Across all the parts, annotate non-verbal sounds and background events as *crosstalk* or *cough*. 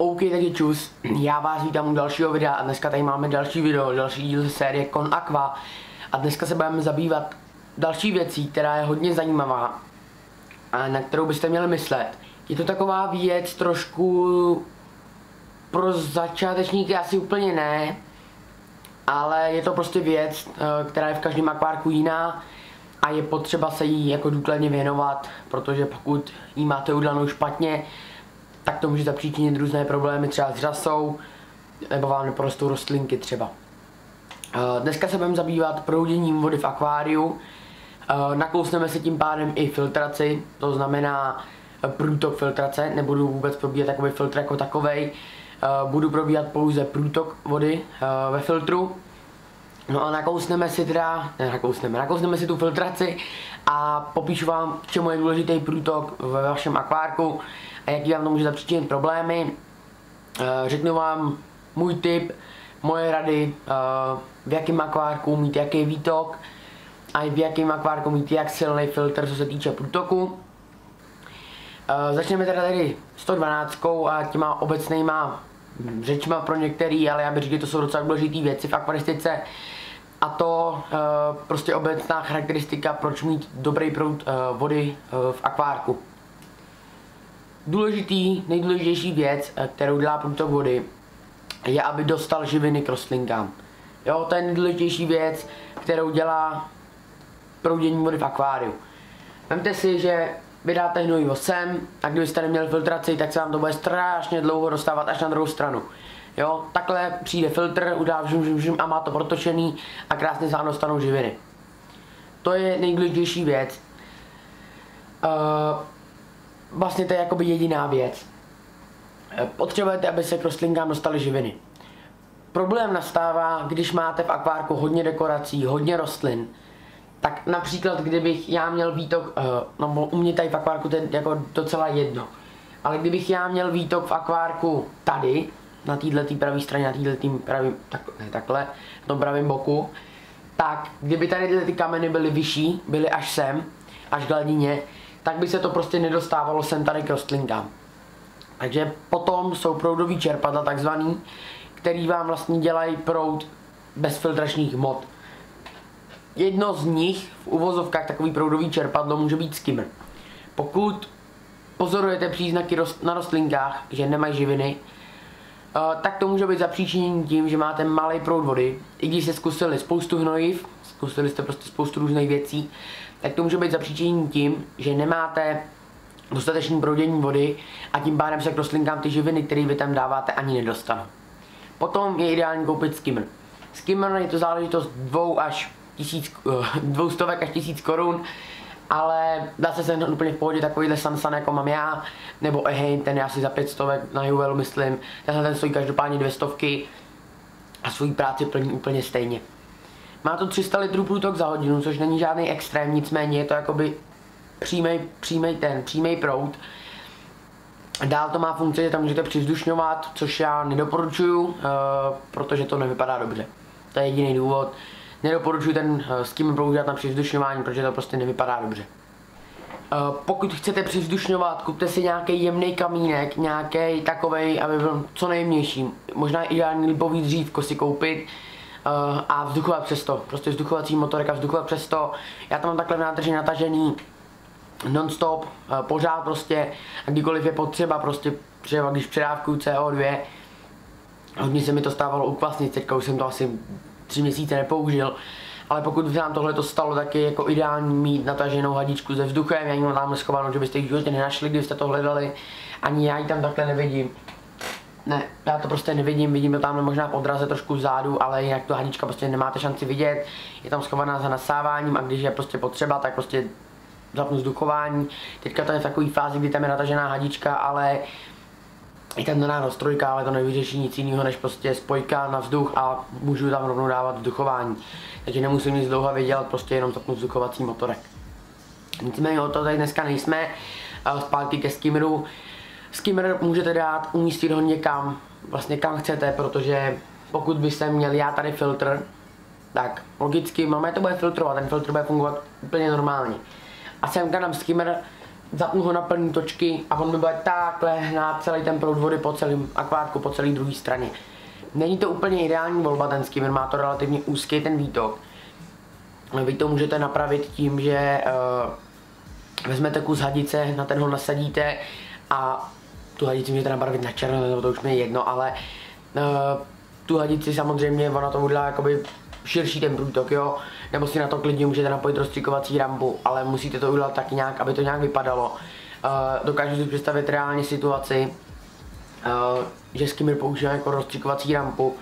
OK, takže čus, já vás vítám u dalšího videa a dneska tady máme další video, další díl série Con Aqua a dneska se budeme zabývat další věcí, která je hodně zajímavá a na kterou byste měli myslet. Je to taková věc trošku pro začátečníky asi úplně ne, ale je to prostě věc, eh, která je v každém akvárku jiná a je potřeba se jí jako důkladně věnovat, protože pokud jí máte udělanou špatně, tak to může zapříčinit různé problémy třeba s řasou, nebo vám neporostou rostlinky třeba. Eh, dneska se budeme zabývat prouděním vody v akváriu. Eh, nakousneme se tím pádem i filtraci, to znamená eh, průtok filtrace, nebudu vůbec probíhat takový filtr jako takovej, budu probíhat pouze průtok vody ve filtru. No a nakousneme si teda, ne nakousneme, nakousneme si tu filtraci a popíšu vám, k čemu je důležitý průtok ve vašem akvárku a jaký vám to může zapříčinit problémy. Eh, řeknu vám můj tip, moje rady, eh, v jakém akvárku mít jaký výtok a v jakém akvárku mít jak silný filtr, co se týče průtoku. Eh, začneme teda tady 112 a těma obecnýma řečma pro některý, ale já bych řekl, že to jsou docela důležité věci v akvaristice. A to prostě obecná charakteristika, proč mít dobrý proud vody v akvárku. Důležitý, nejdůležitější věc, kterou dělá průtok vody, je, aby dostal živiny k rostlinkám. Jo, to je nejdůležitější věc, kterou dělá proudění vody v akváriu. Vemte si, že vydáte hnojivo sem a kdybyste neměli filtraci, tak se vám to bude strašně dlouho dostávat až na druhou stranu. Jo, takhle přijde filtr, udá vžum, vžum, vžum a má to protočený a krásně se vám dostanou živiny. To je nejdůležitější věc. Uh, vlastně to je jakoby jediná věc. Uh, potřebujete, aby se k rostlinkám dostaly živiny. Problém nastává, když máte v akvárku hodně dekorací, hodně rostlin, tak například kdybych já měl výtok, uh, no u mě tady v akvárku to je jako docela jedno, ale kdybych já měl výtok v akvárku tady, na této pravé straně, na této pravým, tak, ne, takhle, na tom pravém boku, tak kdyby tady tyhle ty kameny byly vyšší, byly až sem, až k hladině, tak by se to prostě nedostávalo sem tady k rostlinkám. Takže potom jsou proudový čerpadla takzvaný, který vám vlastně dělají proud bez filtračních mod. Jedno z nich v uvozovkách takový proudový čerpadlo může být skimmer. Pokud pozorujete příznaky na rostlinkách, že nemají živiny, Uh, tak to může být zapříčinění tím, že máte malý proud vody. I když jste zkusili spoustu hnojiv, zkusili jste prostě spoustu různých věcí, tak to může být zapříčinění tím, že nemáte dostatečný proudění vody a tím pádem se k rostlinkám ty živiny, které vy tam dáváte, ani nedostanou. Potom je ideální koupit skimmer. Skimmer je to záležitost dvou až tisíc, uh, dvou stovek až tisíc korun ale dá se sehnat úplně v pohodě takovýhle Samsung jako mám já, nebo Eheim, ten já si za 500 na Juvelu myslím, tenhle ten stojí každopádně dvě stovky a svůj práci plní úplně stejně. Má to 300 litrů průtok za hodinu, což není žádný extrém, nicméně je to jakoby přímý, přímý ten, přímý prout. Dál to má funkci, že tam můžete přizdušňovat, což já nedoporučuju, uh, protože to nevypadá dobře. To je jediný důvod. Nedoporučuji ten eh, s tím používat na přivzdušňování, protože to prostě nevypadá dobře. Eh, pokud chcete přivzdušňovat, kupte si nějaký jemný kamínek, nějaký takový, aby byl co nejjemnější. Možná ideální lipový dřívko si koupit uh, a vzduchovat přesto. Prostě vzduchovací motorek a vzduchovat přesto. Já to mám takhle v nádrži natažený non-stop, uh, pořád prostě, a kdykoliv je potřeba, prostě třeba když předávkuju CO2, hodně se mi to stávalo u kvasnic, teďka už jsem to asi tři měsíce nepoužil. Ale pokud by nám tohle to stalo, tak je jako ideální mít nataženou hadičku se vzduchem, já ji mám tam schovanou, že byste ji životě nenašli, kdybyste to hledali, ani já ji tam takhle nevidím. Ne, já to prostě nevidím, vidím to tam možná v odraze trošku vzadu, ale jinak tu hadička prostě nemáte šanci vidět, je tam schovaná za nasáváním a když je prostě potřeba, tak prostě zapnu vzduchování. Teďka to je v takové fázi, kdy tam je natažená hadička, ale i ten daná roztrojka, ale to nevyřeší nic jiného než prostě spojka na vzduch a můžu tam rovnou dávat vzduchování. Takže nemusím nic dlouho vydělat, prostě jenom zapnu vzduchovací motorek. Nicméně o to tady dneska nejsme, zpátky ke skimmeru. Skimmer můžete dát, umístit ho někam, vlastně kam chcete, protože pokud byste měl já tady filtr, tak logicky máme to bude filtrovat, ten filtr bude fungovat úplně normálně. A sem dám skimmer, zapnu ho na plný točky a on mi bude takhle hnát celý ten proud vody po celém akvárku, po celé druhé straně. Není to úplně ideální volba ten skimmer, má to relativně úzký ten výtok. Vy to můžete napravit tím, že uh, vezmete kus hadice, na ten ho nasadíte a tu hadici můžete nabarvit na černo, nebo to už mi je jedno, ale uh, tu hadici samozřejmě, ona to udělá jakoby širší ten průtok, jo, nebo si na to klidně můžete napojit rozstřikovací rampu, ale musíte to udělat tak nějak, aby to nějak vypadalo. Uh, dokážu si představit reálně situaci, uh, že skimmer používám jako rozstřikovací rampu. Uh,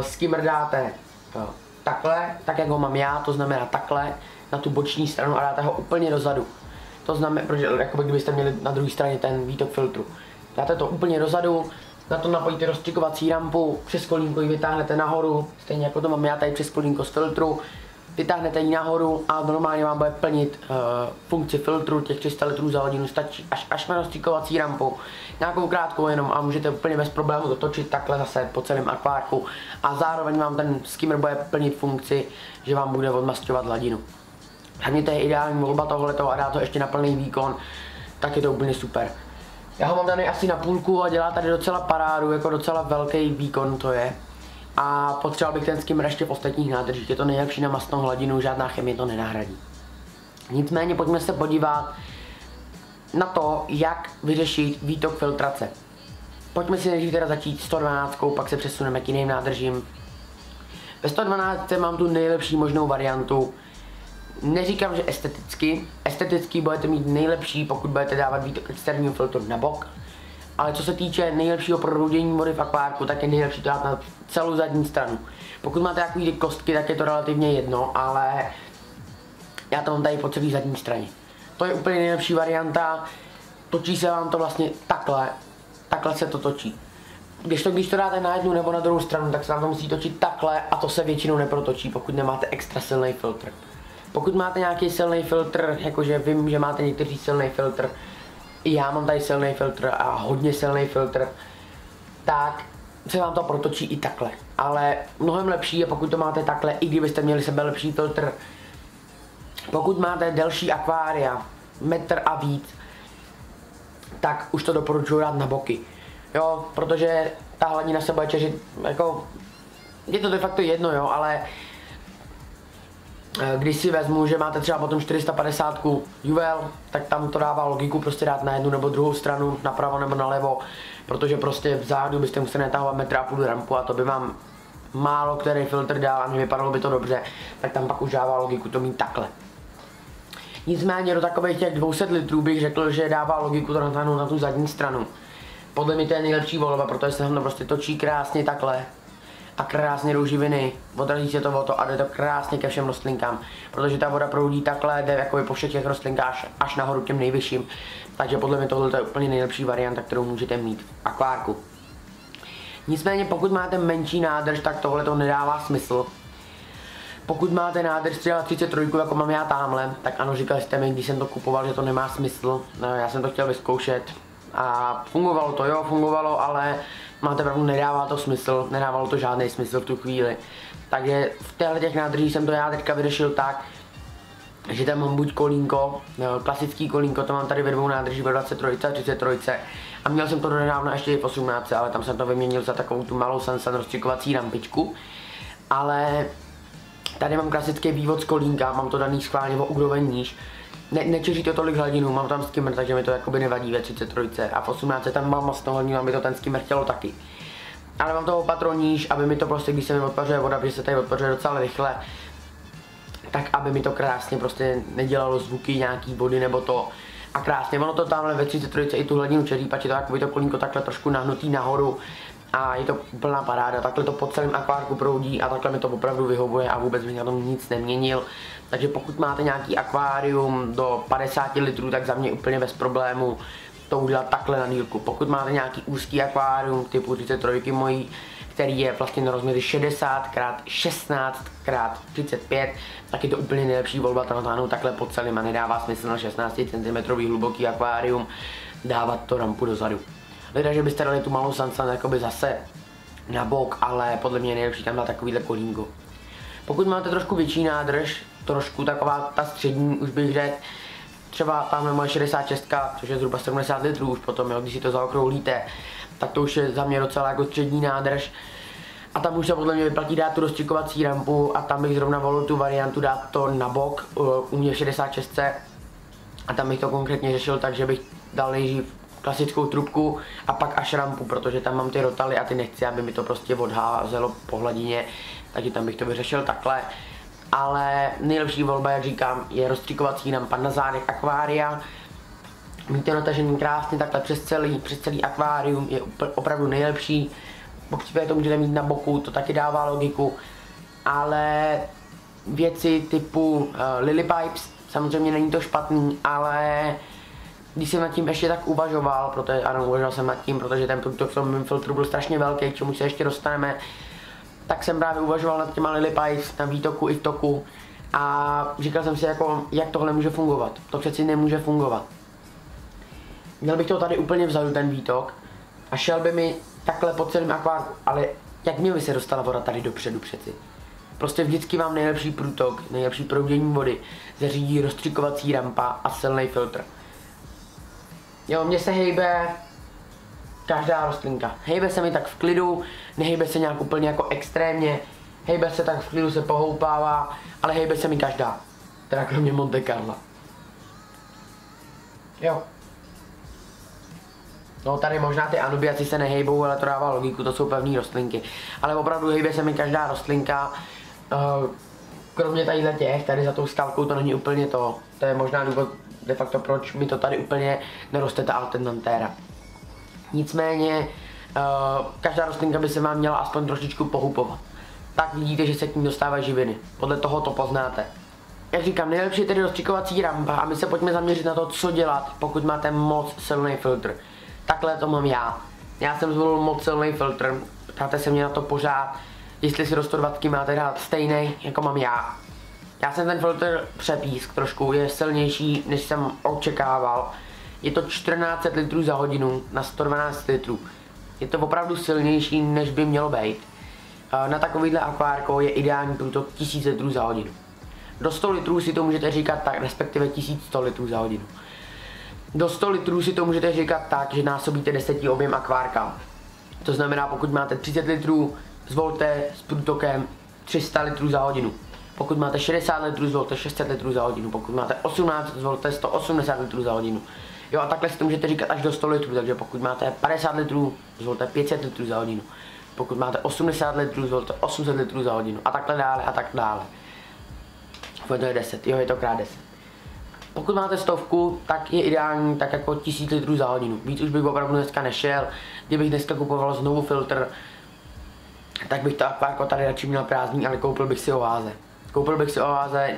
skimmer dáte uh, takhle, tak jak ho mám já, to znamená takhle, na tu boční stranu a dáte ho úplně dozadu. To znamená, protože jako kdybyste měli na druhé straně ten výtok filtru. Dáte to úplně dozadu, na to napojíte rozstřikovací rampu, přes kolínko ji vytáhnete nahoru, stejně jako to mám já tady přes kolínko z filtru, vytáhnete ji nahoru a normálně vám bude plnit uh, funkci filtru, těch 300 litrů za hodinu stačí až, až na rozstřikovací rampu, nějakou krátkou jenom a můžete úplně bez problému dotočit takhle zase po celém akvárku a zároveň vám ten skimmer bude plnit funkci, že vám bude odmastovat hladinu. Hlavně to je ideální volba tohleto a dá to ještě na plný výkon, tak je to úplně super. Já ho mám tady asi na půlku a dělá tady docela parádu, jako docela velký výkon to je. A potřeboval bych ten skimmer ještě v ostatních nádržích, je to nejlepší na mastnou hladinu, žádná chemie to nenahradí. Nicméně pojďme se podívat na to, jak vyřešit výtok filtrace. Pojďme si nejdřív teda začít 112, pak se přesuneme k jiným nádržím. Ve 112 mám tu nejlepší možnou variantu, neříkám, že esteticky. Esteticky budete mít nejlepší, pokud budete dávat výtok externího filtru na bok. Ale co se týče nejlepšího proudění vody v akvárku, tak je nejlepší to dát na celou zadní stranu. Pokud máte takový kostky, tak je to relativně jedno, ale já to mám tady po celé zadní straně. To je úplně nejlepší varianta. Točí se vám to vlastně takhle. Takhle se to točí. Když to, když to dáte na jednu nebo na druhou stranu, tak se vám to musí točit takhle a to se většinou neprotočí, pokud nemáte extra silný filtr. Pokud máte nějaký silný filtr, jakože vím, že máte někteří silný filtr, já mám tady silný filtr a hodně silný filtr, tak se vám to protočí i takhle. Ale mnohem lepší je, pokud to máte takhle, i kdybyste měli sebe lepší filtr. Pokud máte delší akvária, metr a víc, tak už to doporučuji dát na boky. Jo, protože ta hladina se bude čeřit, jako, je to de facto jedno, jo, ale když si vezmu, že máte třeba potom 450 juvel, tak tam to dává logiku prostě dát na jednu nebo druhou stranu, napravo nebo nalevo, protože prostě vzadu byste museli natahovat metr a půl rampu a to by vám málo který filtr dal a vypadalo by to dobře, tak tam pak už dává logiku to mít takhle. Nicméně do takových těch 200 litrů bych řekl, že dává logiku to natáhnout na tu zadní stranu. Podle mě to je nejlepší volba, protože se to prostě točí krásně takhle a krásně jdou živiny, odrazí se to o to a jde to krásně ke všem rostlinkám, protože ta voda proudí takhle, jde jako po všech těch rostlinkách až nahoru těm nejvyšším, takže podle mě tohle je úplně nejlepší varianta, kterou můžete mít v akvárku. Nicméně pokud máte menší nádrž, tak tohle to nedává smysl. Pokud máte nádrž třeba 33, jako mám já tamhle, tak ano, říkali jste mi, když jsem to kupoval, že to nemá smysl. No, já jsem to chtěl vyzkoušet a fungovalo to, jo, fungovalo, ale máte pravdu, nedává to smysl, nedávalo to žádný smysl v tu chvíli. Takže v těchto těch nádržích jsem to já teďka vyřešil tak, že tam mám buď kolínko, klasický kolínko, to mám tady ve dvou nádrží, ve 23 a 33 a měl jsem to do nedávna ještě i v 18, ale tam jsem to vyměnil za takovou tu malou Sansan rozstřikovací rampičku. Ale tady mám klasický vývod z kolínka, mám to daný schválně o úroveň níž, ne, nečeří to tolik hladinu, mám tam skimmer, takže mi to jakoby nevadí ve 33 a v 18 tam mám masnou hladinu, aby to ten skimmer chtělo taky. Ale mám to opatro níž, aby mi to prostě, když se mi odpařuje voda, protože se tady odpařuje docela rychle, tak aby mi to krásně prostě nedělalo zvuky nějaký vody nebo to. A krásně, ono to tamhle ve 33 i tu hladinu čeří, pač je to jakoby to kolínko takhle trošku nahnutý nahoru a je to plná paráda, takhle to po celém akvárku proudí a takhle mi to opravdu vyhovuje a vůbec bych na tom nic neměnil. Takže pokud máte nějaký akvárium do 50 litrů, tak za mě úplně bez problému to udělat takhle na dílku. Pokud máte nějaký úzký akvárium typu 33 mojí, který je vlastně na rozměry 60 x 16 x 35, tak je to úplně nejlepší volba to natáhnout takhle pod celým a nedává smysl na 16 cm hluboký akvárium dávat to rampu dozadu. Lidé, že byste dali tu malou Sansan jakoby zase na bok, ale podle mě je nejlepší tam dát takovýhle kolínko. Pokud máte trošku větší nádrž, trošku taková ta střední, už bych řekl, třeba tam moje 66, což je zhruba 70 litrů už potom, jo, když si to zaokrouhlíte, tak to už je za mě docela jako střední nádrž. A tam už se podle mě vyplatí dát tu rozstřikovací rampu a tam bych zrovna volil tu variantu dát to na bok u mě 66 a tam bych to konkrétně řešil tak, že bych dal nejdřív klasickou trubku a pak až rampu, protože tam mám ty rotaly a ty nechci, aby mi to prostě odházelo po hladině, takže tam bych to vyřešil takhle. Ale nejlepší volba, jak říkám, je rozstříkovací rampa na zádech akvária. Mít to natažený krásně takhle přes celý, přes celý akvárium je opravdu nejlepší. Pokud to můžete mít na boku, to taky dává logiku. Ale věci typu uh, Lily Pipes, samozřejmě není to špatný, ale když jsem nad tím ještě tak uvažoval, protože ano, uvažoval jsem nad tím, protože ten průtok v tom filtru byl strašně velký, k čemu se ještě dostaneme, tak jsem právě uvažoval nad těma Lilipajs na výtoku i v toku a říkal jsem si jako, jak tohle může fungovat. To přeci nemůže fungovat. Měl bych to tady úplně vzadu ten výtok a šel by mi takhle po celém akváru, ale jak mě by se dostala voda tady dopředu přeci? Prostě vždycky vám nejlepší průtok, nejlepší proudění vody zařídí rozstřikovací rampa a silný filtr. Jo, mně se hejbe každá rostlinka. Hejbe se mi tak v klidu, nehejbe se nějak úplně jako extrémně, hejbe se tak v klidu, se pohoupává, ale hejbe se mi každá. Teda kromě Monte Carla. Jo. No tady možná ty anubiaci se nehejbou, ale to dává logiku, to jsou pevné rostlinky. Ale opravdu hejbe se mi každá rostlinka. Uh, kromě tady těch, tady za tou skalkou to není úplně to. To je možná důvod de facto proč mi to tady úplně neroste ta alternantéra. Nicméně uh, každá rostlinka by se vám měla aspoň trošičku pohupovat. Tak vidíte, že se k ní dostávají živiny. Podle toho to poznáte. Jak říkám, nejlepší je tedy rozstřikovací rampa a my se pojďme zaměřit na to, co dělat, pokud máte moc silný filtr. Takhle to mám já. Já jsem zvolil moc silný filtr, ptáte se mě na to pořád, jestli si do 120 máte dát stejný, jako mám já. Já jsem ten filtr přepísk trošku, je silnější, než jsem očekával. Je to 14 litrů za hodinu na 112 litrů. Je to opravdu silnější, než by mělo být. Na takovýhle akvárko je ideální průtok 1000 litrů za hodinu. Do 100 litrů si to můžete říkat tak, respektive 1100 litrů za hodinu. Do 100 litrů si to můžete říkat tak, že násobíte 10 objem akvárka. To znamená, pokud máte 30 litrů, zvolte s průtokem 300 litrů za hodinu. Pokud máte 60 litrů, zvolte 600 litrů za hodinu. Pokud máte 18, zvolte 180 litrů za hodinu. Jo a takhle si to můžete říkat až do 100 litrů, takže pokud máte 50 litrů, zvolte 500 litrů za hodinu. Pokud máte 80 litrů, zvolte 800 litrů za hodinu. A takhle dále a tak dále. To je 10, jo je to krát 10. Pokud máte stovku, tak je ideální tak jako 1000 litrů za hodinu. Víc už bych opravdu dneska nešel. Kdybych dneska kupoval znovu filtr, tak bych to akvárko tady radši měl prázdný, ale koupil bych si oáze. Koupil bych si oáze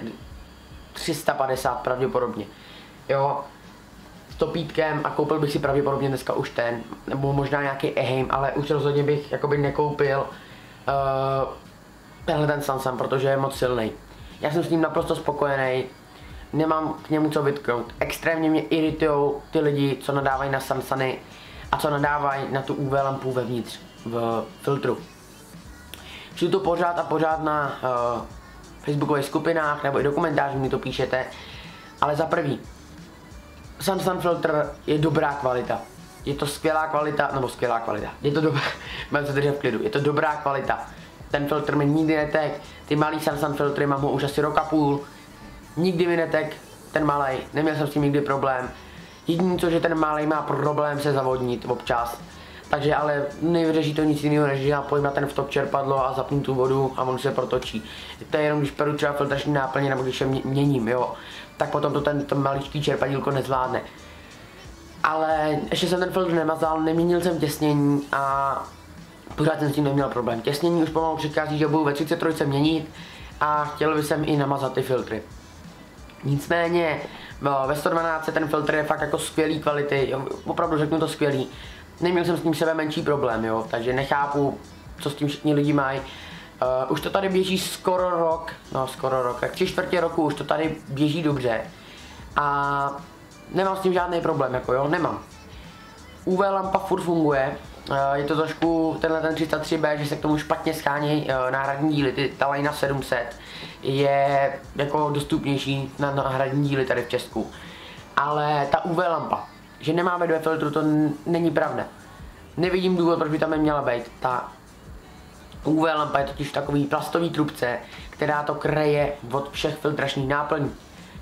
350 pravděpodobně. Jo, s topítkem a koupil bych si pravděpodobně dneska už ten, nebo možná nějaký Eheim, ale už rozhodně bych jakoby nekoupil uh, tenhle ten Sansan, protože je moc silný. Já jsem s ním naprosto spokojený, nemám k němu co vytknout. Extrémně mě iritují ty lidi, co nadávají na Sansany a co nadávají na tu UV lampu vevnitř, v filtru. Přijdu to pořád a pořád na uh, facebookových skupinách nebo i do komentářů mi to píšete. Ale za prvý, Samsung Filter je dobrá kvalita. Je to skvělá kvalita, nebo skvělá kvalita. Je to dobrá, *laughs* mám se držet v klidu, je to dobrá kvalita. Ten filtr mi nikdy netek, ty malý Samsung filtry mám ho už asi roka půl. Nikdy mi netek, ten malý, neměl jsem s tím nikdy problém. Jediné co, že ten malý má problém se zavodnit občas takže ale nevyřeší to nic jiného, než že já pojím na ten vtok čerpadlo a zapnu tu vodu a on se protočí. To je jenom, když peru třeba filtrační náplně nebo když je měním, jo, tak potom to ten, ten maličký čerpadílko nezvládne. Ale ještě jsem ten filtr nemazal, neměnil jsem těsnění a pořád jsem s tím neměl problém. Těsnění už pomalu přichází, že budu ve 33 měnit a chtěl bych sem i namazat ty filtry. Nicméně ve 112 ten filtr je fakt jako skvělý kvality, jo, opravdu řeknu to skvělý neměl jsem s tím sebe menší problém, jo, takže nechápu, co s tím všichni lidi mají. Uh, už to tady běží skoro rok, no skoro rok, tak tři čtvrtě roku už to tady běží dobře. A nemám s tím žádný problém, jako jo, nemám. UV lampa furt funguje, uh, je to trošku tenhle ten 303B, že se k tomu špatně schání uh, náhradní díly, ty, ta Lina 700 je jako dostupnější na náhradní díly tady v Česku. Ale ta UV lampa, že nemáme dvě filtru, to není pravda. Nevidím důvod, proč by tam neměla být. Ta UV lampa je totiž takový plastový trubce, která to kreje od všech filtračních náplní.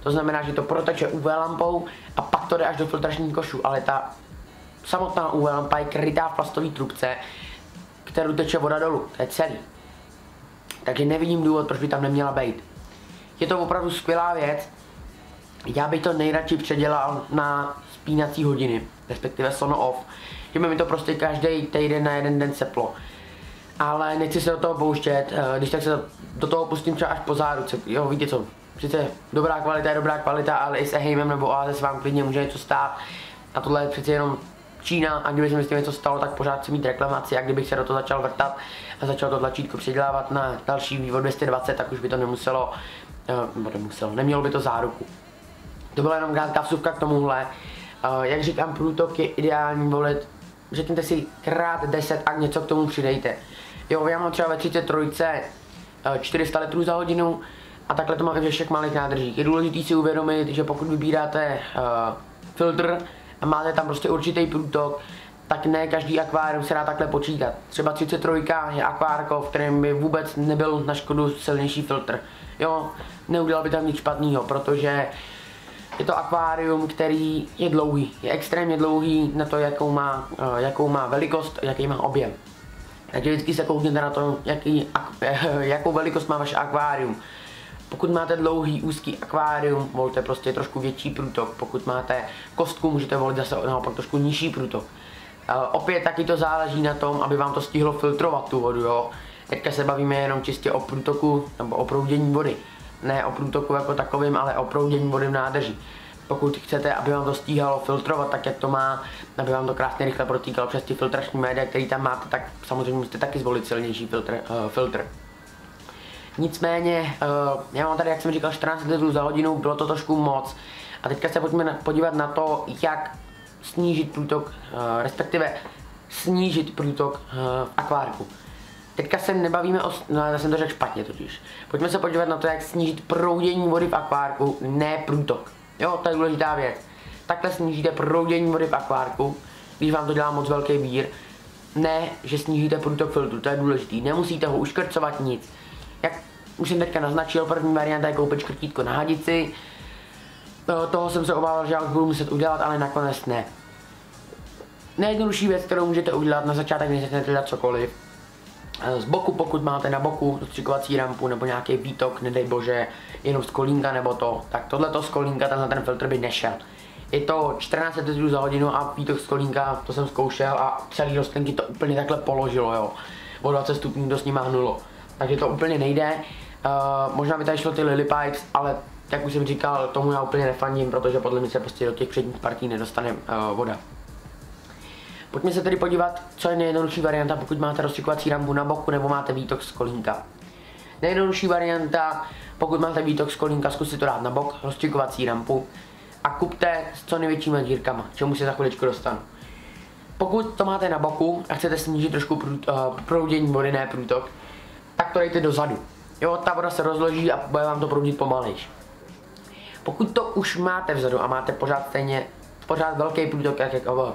To znamená, že to proteče UV lampou a pak to jde až do filtračních košů, ale ta samotná UV lampa je krytá v plastové trubce, kterou teče voda dolů. To je celý. Takže nevidím důvod, proč by tam neměla být. Je to opravdu skvělá věc. Já bych to nejradši předělal na spínací hodiny, respektive sono off. Že by mi to prostě každý týden na jeden den seplo. Ale nechci se do toho pouštět, eh, když tak se do toho pustím třeba až po záruce. Jo, víte co, Sice dobrá kvalita je dobrá kvalita, ale i s Eheimem nebo Oasis vám klidně může něco stát. A tohle je přeci jenom Čína a kdyby se mi s tím něco stalo, tak pořád chci mít reklamaci a kdybych se do toho začal vrtat a začal to tlačítko předělávat na další vývod 220, tak už by to nemuselo, uh, nebo nemuselo, nemělo by to záruku. To byla jenom krátká vsuvka k tomuhle. Uh, jak říkám, průtok je ideální volit, řekněte si krát 10 a něco k tomu přidejte. Jo, já mám třeba ve 33 uh, 400 litrů za hodinu, a takhle to má ve všech malých nádržích. Je důležité si uvědomit, že pokud vybíráte uh, filtr a máte tam prostě určitý průtok, tak ne každý akvárium se dá takhle počítat. Třeba 33 je akvárko, v kterém by vůbec nebyl na škodu silnější filtr. Jo, neudělal by tam nic špatného, protože je to akvárium, který je dlouhý, je extrémně dlouhý na to, jakou má, uh, jakou má velikost, jaký má objem. Takže vždycky se koukněte na to, jaký, *laughs* jakou velikost má vaše akvárium. Pokud máte dlouhý, úzký akvárium, volte prostě trošku větší průtok. Pokud máte kostku, můžete volit zase naopak trošku nižší průtok. Uh, opět taky to záleží na tom, aby vám to stihlo filtrovat tu vodu, jo. Teďka se bavíme jenom čistě o průtoku nebo o proudění vody. Ne o průtoku jako takovým, ale o proudění vody v nádrži. Pokud chcete, aby vám to stíhalo filtrovat tak, jak to má, aby vám to krásně rychle protýkalo přes ty filtrační média, který tam máte, tak samozřejmě musíte taky zvolit silnější filtr. Uh, filtr. Nicméně, uh, já mám tady, jak jsem říkal, 14 litrů za hodinu, bylo to trošku moc. A teďka se pojďme na, podívat na to, jak snížit průtok, uh, respektive snížit průtok uh, akvárku. Teďka se nebavíme o, no já jsem to řekl špatně totiž. Pojďme se podívat na to, jak snížit proudění vody v akvárku, ne průtok. Jo, to je důležitá věc. Takhle snížíte proudění vody v akvárku, když vám to dělá moc velký vír. Ne, že snížíte průtok filtru, to je důležitý. Nemusíte ho uškrcovat nic jak už jsem teďka naznačil, první varianta je koupit škrtítko na hadici. Toho jsem se obával, že já budu muset udělat, ale nakonec ne. Nejjednodušší věc, kterou můžete udělat na začátek, než začnete dělat cokoliv. Z boku, pokud máte na boku dostřikovací rampu nebo nějaký výtok, nedej bože, jenom z kolínka nebo to, tak tohleto z kolínka, tenhle ten filtr by nešel. Je to 14 litrů za hodinu a výtok z kolínka, to jsem zkoušel a celý rostlinky to úplně takhle položilo, jo. O 20 stupňů to s ním hnulo takže to úplně nejde. Uh, možná by tady šlo ty Lily Pipes, ale jak už jsem říkal, tomu já úplně nefandím, protože podle mě se prostě do těch předních partí nedostane uh, voda. Pojďme se tedy podívat, co je nejjednodušší varianta, pokud máte rozstřikovací rampu na boku nebo máte výtok z kolínka. Nejjednodušší varianta, pokud máte výtok z kolínka, zkuste to dát na bok, rozstřikovací rampu a kupte s co největšími dírkama, čemu se za chviličku dostanu. Pokud to máte na boku a chcete snížit trošku průd, uh, proudění vody, ne průtok, tak to dejte dozadu. Jo, ta voda se rozloží a bude vám to proudit pomalejš. Pokud to už máte vzadu a máte pořád stejně, pořád velký průtok, jak, jak oh,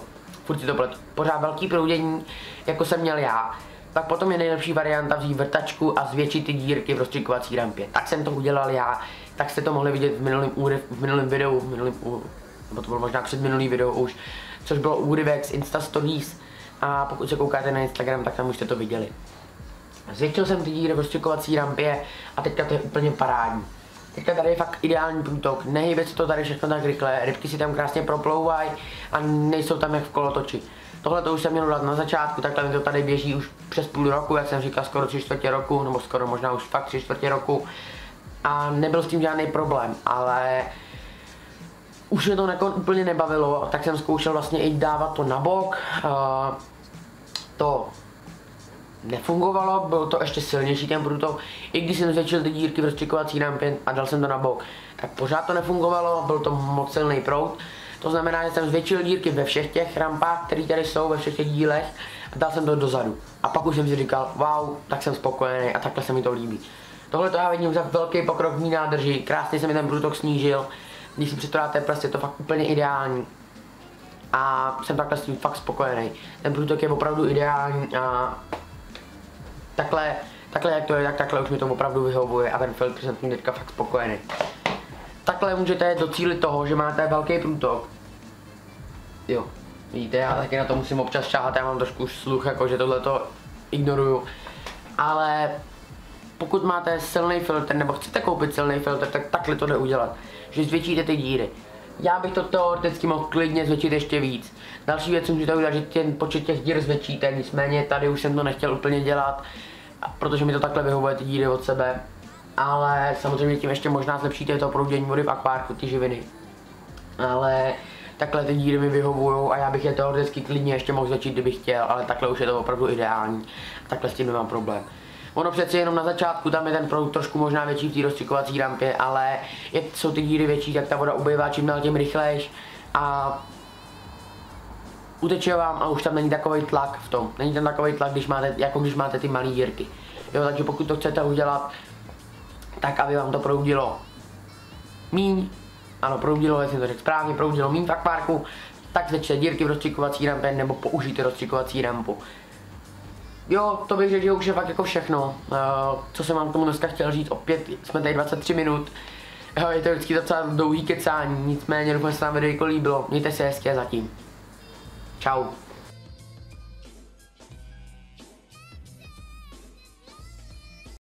furt to pletu, pořád velký proudění, jako jsem měl já, tak potom je nejlepší varianta vzít vrtačku a zvětšit ty dírky v rozstřikovací rampě. Tak jsem to udělal já, tak jste to mohli vidět v minulém, v minulém videu, v minulém, nebo to bylo možná před minulý video už, což bylo úryvek z Insta Stories a pokud se koukáte na Instagram, tak tam už jste to viděli. Zvětšil jsem ty díry v rozčekovací rampě a teďka to je úplně parádní. Teďka tady je fakt ideální průtok, nehýbe se to tady všechno tak rychle, rybky si tam krásně proplouvají a nejsou tam jak v kolotoči. Tohle to už jsem měl dát na začátku, takhle mi to tady běží už přes půl roku, jak jsem říkal, skoro tři čtvrtě roku, nebo skoro možná už fakt tři čtvrtě roku. A nebyl s tím žádný problém, ale už mě to nekon úplně nebavilo, tak jsem zkoušel vlastně i dávat to na bok. Uh, to nefungovalo, bylo to ještě silnější ten průtok. I když jsem zvětšil ty dírky v rozčekovací rampě a dal jsem to na bok, tak pořád to nefungovalo, byl to moc silný prout. To znamená, že jsem zvětšil dírky ve všech těch rampách, které tady jsou, ve všech těch dílech a dal jsem to dozadu. A pak už jsem si říkal, wow, tak jsem spokojený a takhle se mi to líbí. Tohle to já vidím za velký pokrok v mý nádrži, krásně se mi ten průtok snížil když si přetoráte prst, je to fakt úplně ideální. A jsem takhle s tím fakt spokojený. Ten průtok je opravdu ideální a takhle, takhle jak to je, tak takhle už mi to opravdu vyhovuje a ten filtr jsem tím teďka fakt spokojený. Takhle můžete docílit toho, že máte velký průtok. Jo, vidíte, já taky na to musím občas šáhat, já mám trošku už sluch, jako že tohle to ignoruju. Ale pokud máte silný filtr nebo chcete koupit silný filtr, tak takhle to jde udělat. Že zvětšíte ty díry. Já bych to teoreticky mohl klidně zvětšit ještě víc. Další věc, můžete udělat, že ten počet těch dír zvětšíte, nicméně tady už jsem to nechtěl úplně dělat, protože mi to takhle vyhovuje ty díry od sebe. Ale samozřejmě tím ještě možná zlepšíte to proudění vody v akvárku, ty živiny. Ale takhle ty díry mi vyhovují a já bych je teoreticky klidně ještě mohl zvětšit, kdybych chtěl, ale takhle už je to opravdu ideální. Takhle s tím nemám problém. Ono přeci jenom na začátku, tam je ten produkt trošku možná větší v té rozcvikovací rampě, ale jak jsou ty díry větší, tak ta voda ubývá čím dál tím rychlejš a uteče vám a už tam není takový tlak v tom. Není tam takový tlak, když máte, jako když máte ty malé dírky. Jo, takže pokud to chcete udělat, tak aby vám to proudilo míň, ano, proudilo, jestli to řekl správně, proudilo míň v akvárku, tak zvětšte dírky v rozcvikovací rampě nebo použijte rozcvikovací rampu. Jo, to bych řekl, že už je fakt jako všechno. Uh, co jsem vám k tomu dneska chtěl říct, opět jsme tady 23 minut. Uh, je to vždycky docela dlouhý kecání, nicméně doufám, že se vám video líbilo. Mějte se hezky zatím. Ciao.